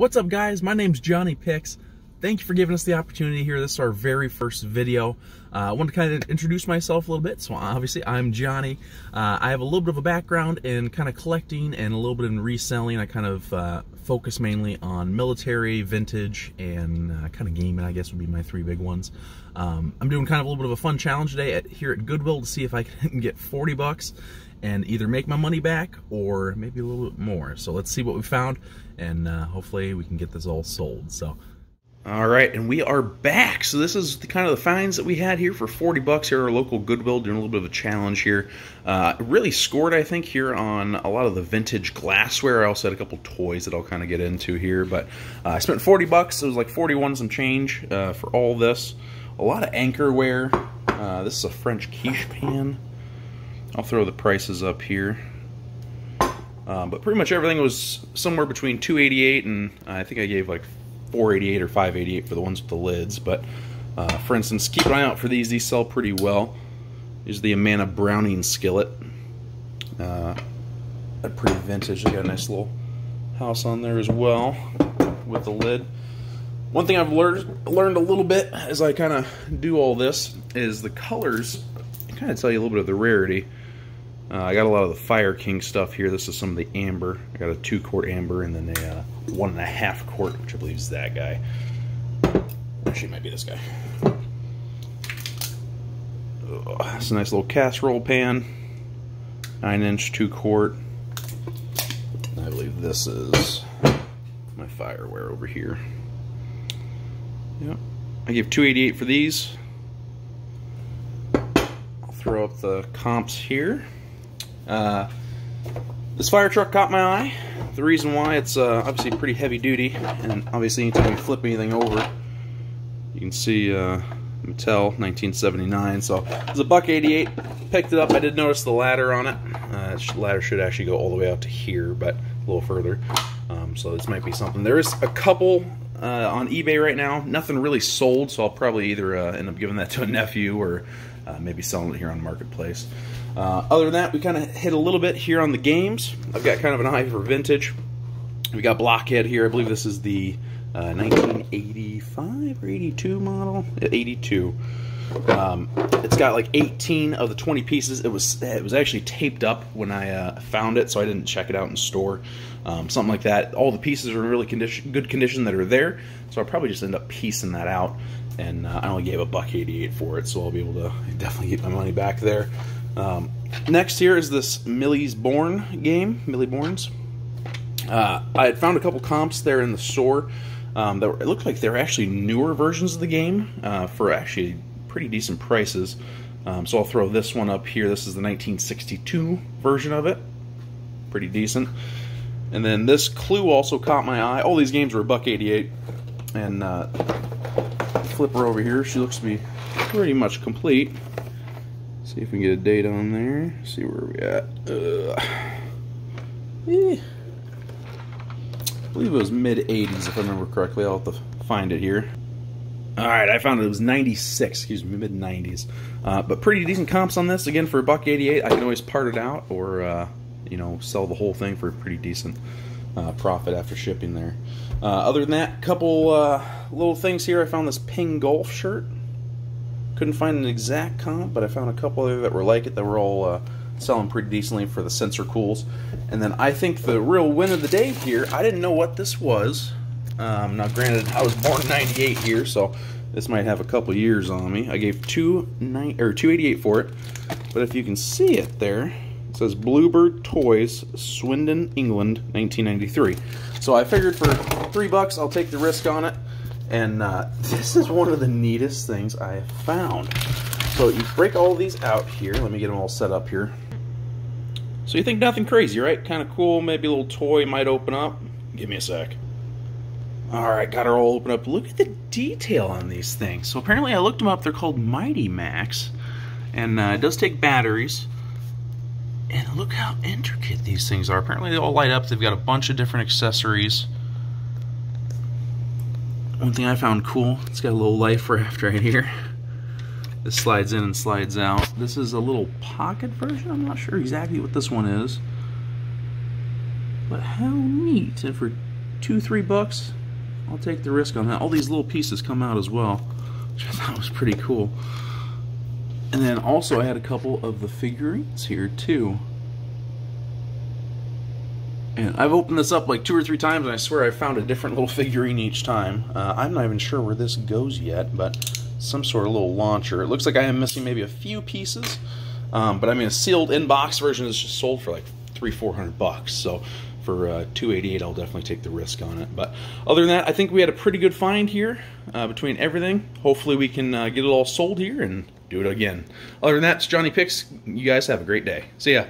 What's up guys? My name's Johnny Picks. Thank you for giving us the opportunity here. This is our very first video. Uh, I want to kind of introduce myself a little bit. So obviously I'm Johnny. Uh, I have a little bit of a background in kind of collecting and a little bit in reselling. I kind of uh, focus mainly on military, vintage, and uh, kind of gaming I guess would be my three big ones. Um, I'm doing kind of a little bit of a fun challenge today at, here at Goodwill to see if I can get 40 bucks and either make my money back or maybe a little bit more. So let's see what we found and uh, hopefully we can get this all sold. So all right, and we are back. So this is the kind of the finds that we had here for 40 bucks here at our local Goodwill, doing a little bit of a challenge here. Uh, really scored, I think, here on a lot of the vintage glassware. I also had a couple toys that I'll kind of get into here, but uh, I spent 40 bucks. It was like 41 some change uh, for all this. A lot of anchorware. Uh, this is a French quiche pan. I'll throw the prices up here. Um, but pretty much everything was somewhere between 288 and I think I gave like 488 or 588 for the ones with the lids. But uh, for instance, keep an eye out for these. These sell pretty well. Here's the Amana Browning skillet. Uh, a pretty vintage. They got a nice little house on there as well with the lid. One thing I've learned learned a little bit as I kind of do all this is the colors kind of tell you a little bit of the rarity. Uh, I got a lot of the Fire King stuff here. This is some of the amber. I got a two quart amber and then a uh, one and a half quart, which I believe is that guy. Actually, might be this guy. It's a nice little casserole pan. Nine inch, two quart. I believe this is my fireware over here. Yep. I give 288 for these. I'll throw up the comps here. Uh, this fire truck caught my eye. The reason why, it's uh, obviously pretty heavy duty, and obviously anytime you flip anything over, you can see uh, Mattel 1979. So it's a buck 88. Picked it up. I did notice the ladder on it. Uh, the ladder should actually go all the way out to here, but a little further. Um, so this might be something. There is a couple uh, on eBay right now. Nothing really sold, so I'll probably either uh, end up giving that to a nephew or uh, maybe selling it here on Marketplace. Uh, other than that, we kind of hit a little bit here on the games. I've got kind of an eye for vintage. We got Blockhead here. I believe this is the uh, 1985 or 82 model. 82. Um, it's got like 18 of the 20 pieces. It was it was actually taped up when I uh, found it, so I didn't check it out in store. Um, something like that. All the pieces are in really condition, good condition that are there, so I'll probably just end up piecing that out. And uh, I only gave a buck 88 for it, so I'll be able to definitely get my money back there. Um, next here is this Mille Bornes game, Mille Bornes. Uh, I had found a couple comps there in the store. Um, that were, it looked like they were actually newer versions of the game uh, for actually pretty decent prices. Um, so I'll throw this one up here. This is the 1962 version of it. Pretty decent. And then this Clue also caught my eye. All these games were a buck 88. And uh, flip her over here. She looks to be pretty much complete. See if we can get a date on there. See where we at. Uh, eh. I believe it was mid 80s if I remember correctly. I'll have to find it here. All right, I found it. It was 96, excuse me, mid 90s. Uh, but pretty decent comps on this. Again, for a buck 88, I can always part it out or, uh, you know, sell the whole thing for a pretty decent uh, profit after shipping there. Uh, other than that, couple uh, little things here. I found this Ping Golf shirt. Couldn't find an exact comp, but I found a couple other that were like it that were all uh, selling pretty decently for the sensor cools. And then I think the real win of the day here, I didn't know what this was. Um, now, granted, I was born in 98 here, so this might have a couple years on me. I gave two nine, or 288 for it, but if you can see it there, says Bluebird Toys, Swindon, England, 1993. So I figured for three bucks, I'll take the risk on it. And uh, this is one of the neatest things I have found. So you break all these out here. Let me get them all set up here. So you think nothing crazy, right? Kind of cool. Maybe a little toy might open up. Give me a sec. All right, got her all open up. Look at the detail on these things. So apparently I looked them up. They're called Mighty Max. And uh, it does take batteries. And look how intricate these things are. Apparently they all light up. They've got a bunch of different accessories. One thing I found cool, it's got a little life raft right here. This slides in and slides out. This is a little pocket version. I'm not sure exactly what this one is. But how neat. And for two, three bucks, I'll take the risk on that. All these little pieces come out as well, which I thought was pretty cool. And then also I had a couple of the figurines here too. And I've opened this up like two or three times, and I swear I found a different little figurine each time. Uh, I'm not even sure where this goes yet, but some sort of little launcher. It looks like I am missing maybe a few pieces, um, but I mean a sealed in-box version is just sold for like three, four hundred bucks. So for uh, 288 I'll definitely take the risk on it. But other than that, I think we had a pretty good find here uh, between everything. Hopefully we can uh, get it all sold here and do it again. Other than that, it's Johnny Picks. You guys have a great day. See ya.